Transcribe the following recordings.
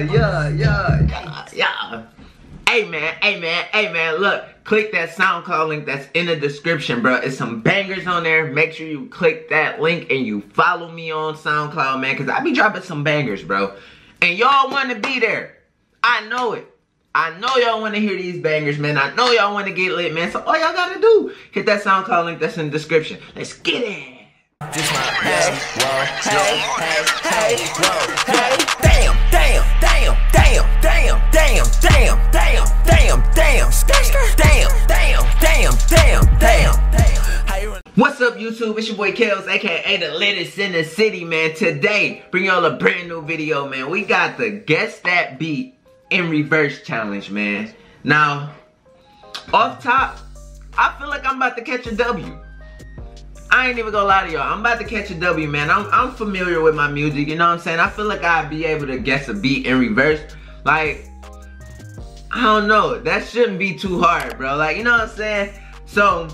Yeah, yeah, yeah, yeah. Hey man, hey man, hey man, look, click that SoundCloud link that's in the description, bro. It's some bangers on there. Make sure you click that link and you follow me on SoundCloud, man, because I be dropping some bangers, bro. And y'all want to be there. I know it. I know y'all want to hear these bangers, man. I know y'all want to get lit, man. So all y'all got to do, hit that SoundCloud link that's in the description. Let's get it. Just my hey, whoa, hey, hey, hey, whoa, hey. Damn, damn, damn, damn, damn, damn, damn, damn, damn, damn, damn, damn, damn, damn, damn. What's up, YouTube? It's your boy Kelz, aka the latest in the city, man. Today, bring y'all a brand new video, man. We got the Guess That Beat in Reverse challenge, man. Now, off top, I feel like I'm about to catch a W. I ain't even gonna lie to y'all. I'm about to catch a W, man. I'm, I'm familiar with my music, you know what I'm saying? I feel like I'd be able to guess a beat in reverse. Like, I don't know. That shouldn't be too hard, bro. Like, you know what I'm saying? So,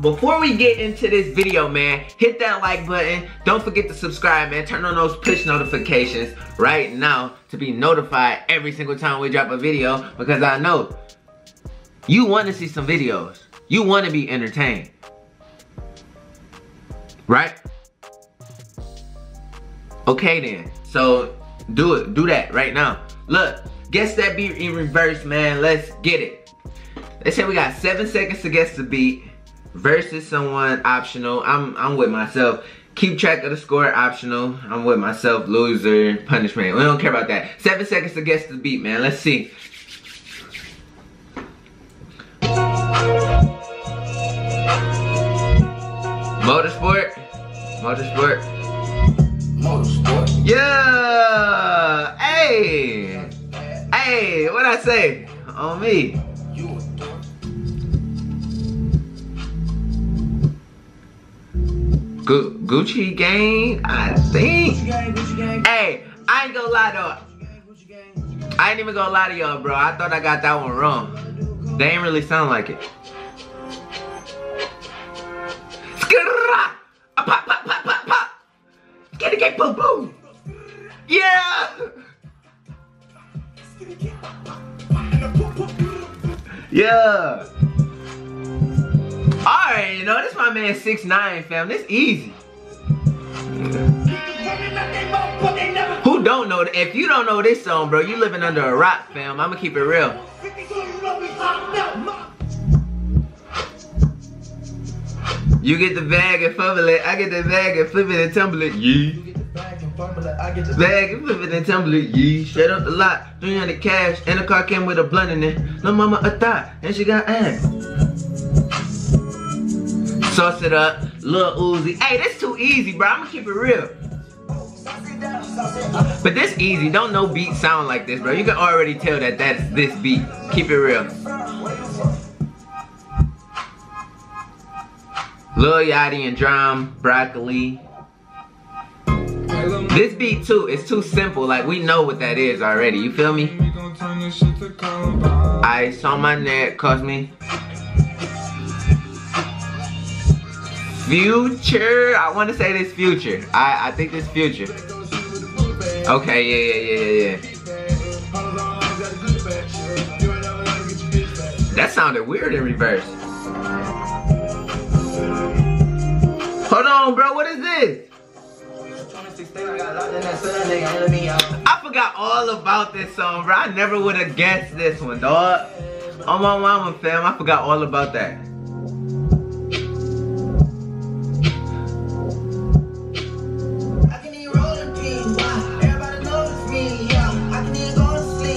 before we get into this video, man, hit that like button. Don't forget to subscribe, man. Turn on those push notifications right now to be notified every single time we drop a video because I know you want to see some videos. You want to be entertained. Right? Okay then. So do it. Do that right now. Look, guess that beat in reverse, man. Let's get it. They say we got seven seconds to guess the beat versus someone optional. I'm I'm with myself. Keep track of the score optional. I'm with myself. Loser, punishment. We don't care about that. Seven seconds to guess the beat, man. Let's see. Motorsport. Motorsport. Yeah. Hey. Hey. What I say? On me. You a dork. Gu Gucci gang. I think. Gucci gang, Gucci gang. Hey, I ain't gonna lie though. Gucci gang, Gucci gang. I ain't even gonna lie to y'all, bro. I thought I got that one wrong. They ain't really sound like it. Pop, pop, pop. Boom, boom. Yeah. Yeah. Alright, you know, this my man 6 9 fam. This easy. Who don't know? If you don't know this song, bro, you living under a rock, fam. I'ma keep it real. You get the bag and fumble it. I get the bag and flip it and tumble it. Yeah. I get the Bag and flip it and tumble it. Straight up the lot. 300 cash. And the car came with a blunt in it. No mama a thought. And she got ass. Sauce it up. Lil Uzi. Hey, this too easy, bro. I'ma keep it real. But this easy. Don't no beat sound like this, bro. You can already tell that that's this beat. Keep it real. Lil Yachty and DRAM, Broccoli. This beat too, it's too simple. Like we know what that is already. You feel me? Ice on my neck, cause me. Future, I want to say this future. I I think this future. Okay, yeah, yeah, yeah, yeah, yeah. That sounded weird in reverse. Hold on, bro. What is this? I forgot all about this song, bro. I never would have guessed this one, dog. On oh, my mama, fam. I forgot all about that.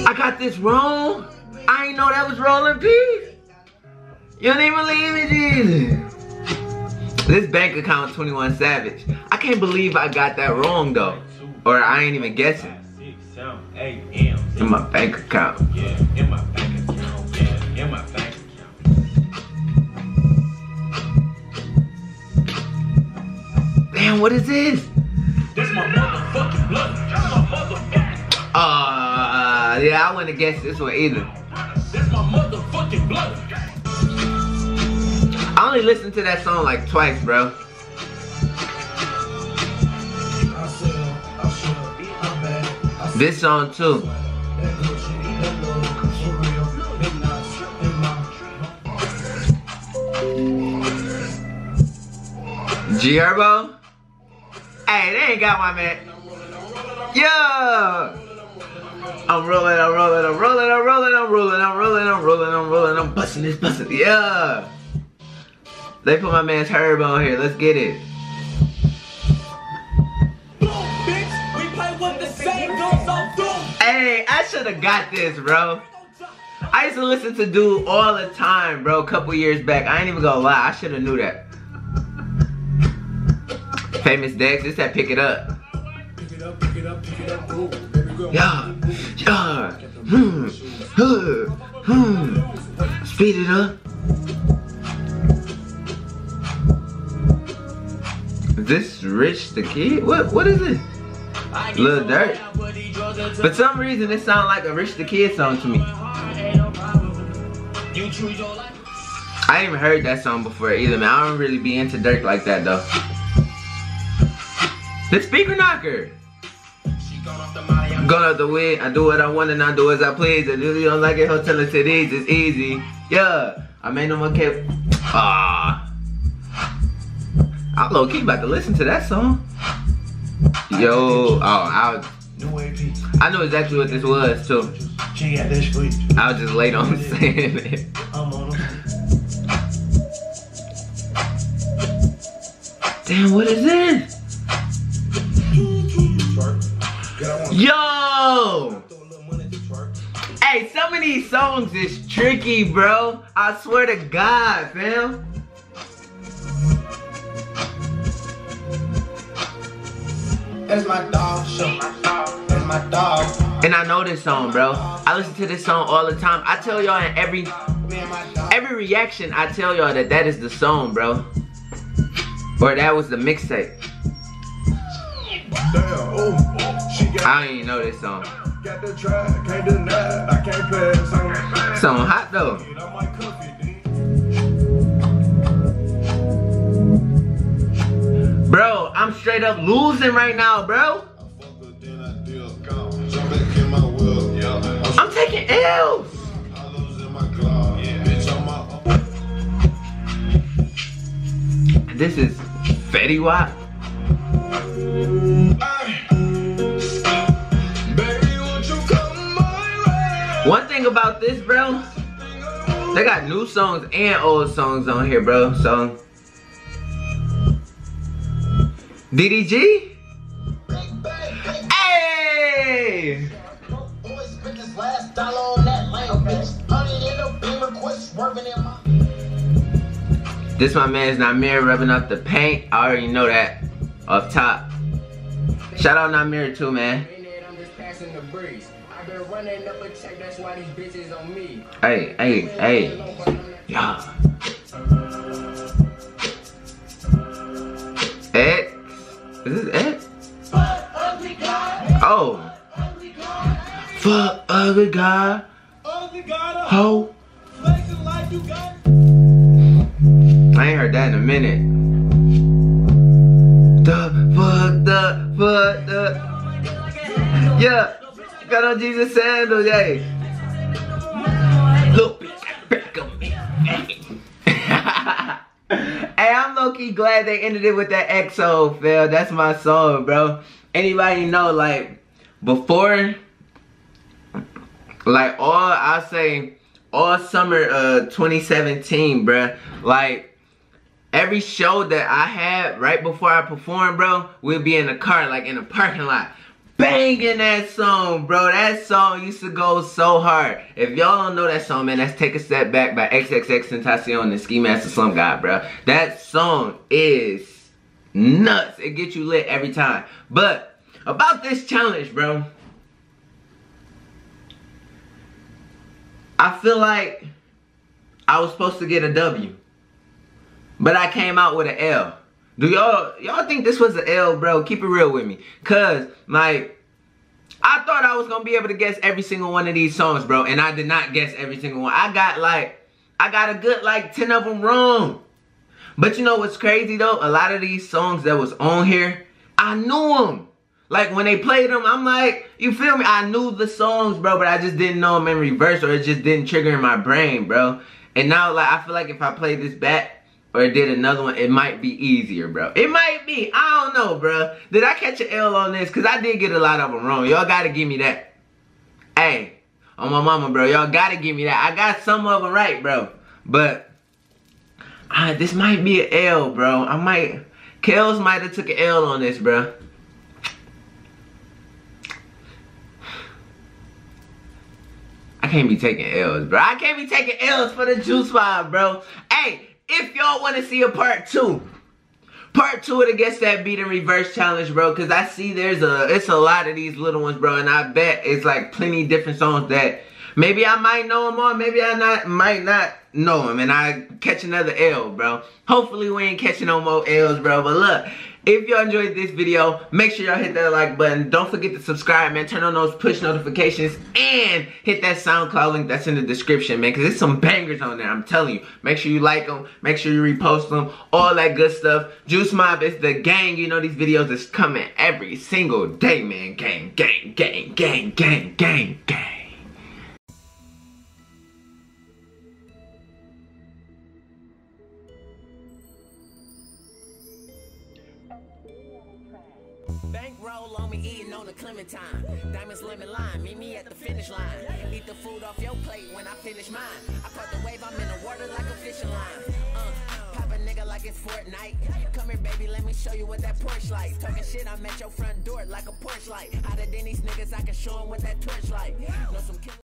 I got this wrong. I ain't know that was rolling peace. You don't even believe me, Jesus. This bank account 21 Savage. I can't believe I got that wrong though. Or I ain't even guessing. Six, seven, eight, M. In my bank account. Yeah, in my bank account. Yeah, in my bank account. Damn, what is this? This my motherfucking blood. This my motherfucking. Uh, yeah, I wouldn't have guessed this one either. This my motherfucking blood. Only listened to that song like twice, bro. This song too. G? Hey, they ain't got my man. Yeah! I'm rolling, I'm rolling, I'm rolling, I'm rolling, I'm rolling, I'm rolling, I'm rolling, I'm rolling, I'm busting this, busting. Yeah! They put my man's Herb on here. Let's get it. Hey, I should have got this, bro. I used to listen to Dude all the time, bro, a couple years back. I ain't even gonna lie, I should have knew that. Famous Dex, this that pick it up. Yeah, yeah, hmm, hmm. Speed it up. This Rich the Kid? What what is it? Lil Durk. For some reason it sounds like a Rich the Kid song to me. I ain't even heard that song before either, man. I don't really be into Durk like that though. The speaker knocker. Gone out the way, I do what I want and I do as I please. I really don't like it, hotel it cities, it's easy. Yeah, I made no more cap. Ah. I'm low key about to listen to that song. Yo, oh, I. I knew exactly what this was too. I was just late on saying it. Damn, what is this? Yo! Hey, some of these songs is tricky, bro. I swear to God, fam. That's my dog show. That's my dog. And I know this song, bro. I listen to this song all the time. I tell y'all in every Me and my dog. every reaction, I tell y'all that that is the song, bro. Or that was the mixtape. Damn, oh, she got, I don't even know this song. got the track, can't deny, I can't pass on. Song hot though. I'm straight up losing right now, bro. I'm taking L's. This is Fetty Wap. One thing about this, bro, they got new songs and old songs on here, bro. So, in my. This my man's Nahmir rubbing up the paint. I already know that off top. Shout out Nahmir too, man. Hey, hey, hey. the Oh. Fuck ugly guy. Ho. I ain't heard that in a minute. The fuck the fuck the Yeah. Got on Jesus sandals, yay. Look, back me. hey, I'm low key glad they ended it with that XO, Phil. That's my song, bro. Anybody know, like, before, like, all, I say, all summer uh 2017, bruh. Like, every show that I had right before I performed, bro, we'd be in the car, like in the parking lot. Banging that song, bro. That song used to go so hard. If y'all don't know that song, man, that's Take a Step Back by XXXTentacion and Ski Mask the Slump God, bro. That song is nuts. It gets you lit every time. But about this challenge, bro. I feel like I was supposed to get a W. But I came out with an L. Do y'all y'all think this was an L, bro? Keep it real with me. Cause like I thought I was gonna be able to guess every single one of these songs, bro, and I did not guess every single one. I got like I got a good like 10 of them wrong. But you know what's crazy though? A lot of these songs that was on here, I knew them. Like when they played them, I'm like, you feel me? I knew the songs, bro, but I just didn't know them in reverse or it just didn't trigger in my brain, bro. And now, like, I feel like if I play this back or did another one, it might be easier, bro. It might be. I don't know, bro. Did I catch an L on this? Because I did get a lot of them wrong. Y'all got to give me that. Hey, on my mama, bro. Y'all got to give me that. I got some of them right, bro. But uh, this might be an L, bro. I might... Kelz might have took an L on this, bro. Can't be taking L's, bro. I can't be taking L's for the Juice WRLD, bro. Hey, if y'all want to see a part two, part two of the Guess That Beat and Reverse challenge, bro, because I see there's a, it's a lot of these little ones, bro, and I bet it's like plenty different songs that maybe I might know them all, maybe I not might not know them, and I catch another L, bro. Hopefully we ain't catching no more L's, bro, but look, if y'all enjoyed this video, make sure y'all hit that like button. Don't forget to subscribe, man. Turn on those push notifications and hit that SoundCloud link that's in the description, man. Because there's some bangers on there, I'm telling you. Make sure you like them. Make sure you repost them. All that good stuff. Juice Mob is the gang. You know these videos is coming every single day, man. Gang, gang, gang, gang, gang, gang, gang. Bankroll on me, eating on the Clementine. Diamonds, lemon lime, meet me at the finish line. Eat the food off your plate when I finish mine. I caught the wave, I'm in the water like a fishing line. Uh, pop a nigga like it's Fortnite. Come here, baby, let me show you what that Porsche like. Talking shit, I'm at your front door like a Porsche light. Hotter than these niggas, I can show 'em with that torch light. Know some